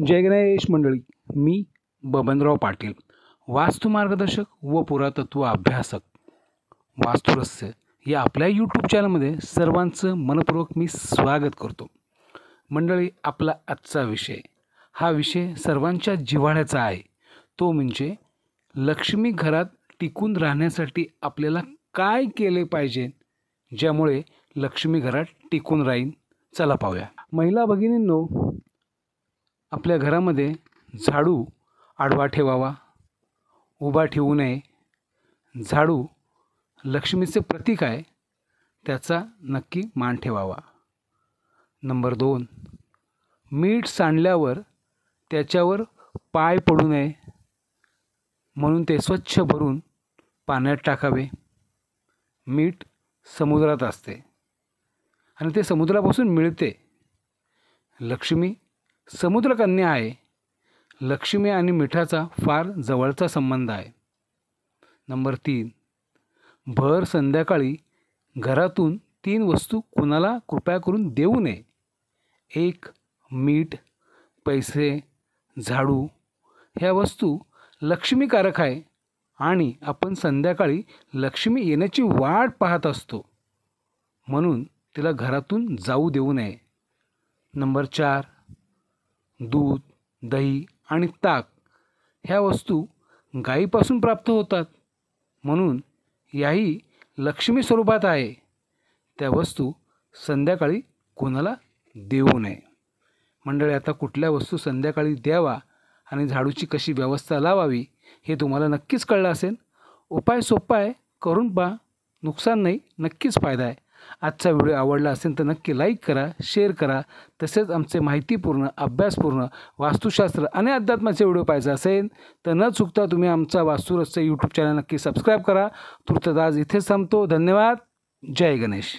हो. जय गणेश मंडळी मी बबनराव पाटील वास्तू मार्गदर्शक व पुरातत्व अभ्यासक. वास्तुरस्य या आपल्या यूट्यूब चॅनलमध्ये सर्वांचं मनपूर्वक मी स्वागत करतो. मंडळी आपला आजचा विषय हा विषय सर्वांच्या जिव्हाळ्याचा आहे. तो म्हणजे लक्ष्मी घरात टिकून राहण्यासाठी आपल्याला काय केले पाहिजे ज्यामुळे लक्ष्मी घरात टिकून राहीन? चला पाहूया. महिला भगिनींनो आपल्या घरामध्ये झाडू आडवा ठेवावा उभा ठेवू नये. झाडू लक्ष्मीचे प्रतीक आहे त्याचा नक्की मान ठेवावा. नंबर दोन मीठ सांडल्यावर त्याच्यावर पाय पडू नये. म्हणून ते स्वच्छ भरून पाण्यात टाकावे. मीठ समुद्रात असते आणि ते समुद्रापासून मिळते. लक्ष्मी समुद्रकन्या आहे. लक्ष्मी आणि मिठाचा फार जवळचा संबंध आहे. नंबर तीन. भर संध्याकाळी घरातून तीन वस्तू कुणाला कृपया करून देऊ नये. एक मीठ पैसे झाडू. ह्या वस्तू लक्ष्मीकारक आहे आणि आपण संध्याकाळी लक्ष्मी येण्याची वाट पाहत असतो. म्हणून तिला घरातून जाऊ देऊ नये. नंबर चार. दूध दही आणि ताक ह्या वस्तू गाईपासून प्राप्त होतात. म्हणून याही लक्ष्मी स्वरूपात आहे. त्या वस्तू संध्याकाळी कोणाला देऊ नये. मंडळी आता कुठल्या वस्तू संध्याकाळी द्यावा आणि झाडूची कशी व्यवस्था लावावी हे तुम्हाला नक्कीच कळलं असेल. उपाय सोपा आहे करून पहा. नुकसान नाही नक्कीच फायदा आहे. आजचा व्हिडिओ आवडला असेल तर नक्की लाईक करा शेअर करा. तसेच आमचे माहितीपूर्ण अभ्यासपूर्ण वास्तुशास्त्र आणि अध्यात्माचे व्हिडिओ पाहिजे असेल तर न चुकता तुम्ही आमचा वास्तुरस्य यूट्यूब चॅनल नक्की सबस्क्राईब करा. तुर्तदाज इथेच थांबतो धन्यवाद. जय गणेश.